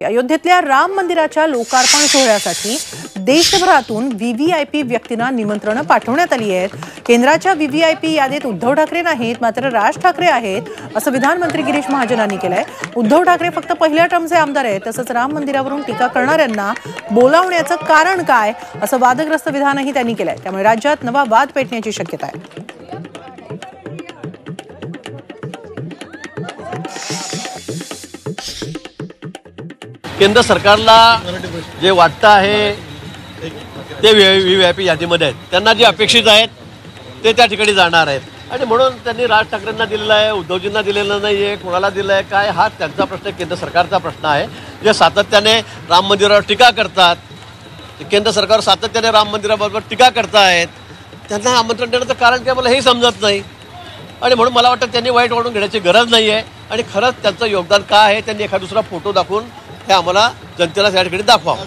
अयोध्येतल्या राम मंदिराच्या लोकार्पण सोहळ्यासाठी देशभरातून व्हीव्हीआयपी व्यक्तींना निमंत्रणं पाठवण्यात आली आहेत. केंद्राच्या व्हीव्हीआयपी यादीत उद्धव ठाकरे नाहीत मात्र राज ठाकरे आहेत असं विधानमंत्री गिरीश महाजनांनी केलंय. उद्धव ठाकरे फक्त पहिल्या टर्मचे आमदार आहेत तसंच राम मंदिरावरून टीका करणाऱ्यांना बोलावण्याचं कारण काय असं वादग्रस्त विधानही त्यांनी केलंय. त्यामुळे राज्यात नवा वाद पेटण्याची शक्यता आहे. केंद्र सरकारला जे वाटतं आहे ते व्ही व्ही आय पी यादीमध्ये आहेत. त्यांना जे अपेक्षित आहेत ते त्या ठिकाणी जाणार आहेत. आणि म्हणून त्यांनी राज ठाकरेंना दिलेलं आहे उद्धवजींना दिलेलं नाही आहे कोणाला दिलं आहे काय हा त्यांचा प्रश्न केंद्र सरकारचा प्रश्न आहे. जे सातत्याने राम मंदिरावर टीका करतात केंद्र सरकार सातत्याने राम मंदिराबरोबर टीका करतायत त्यांना आमंत्रण देण्याचं कारण काय मला हे समजत नाही. आणि म्हणून मला वाटतं त्यांनी वाईट वाढून घेण्याची गरज नाही आहे आणि खरंच त्यांचं योगदान काय आहे त्यांनी एखादा दुसरा फोटो दाखवून हे आम्हाला जनतेला या ठिकाणी दाखवावं.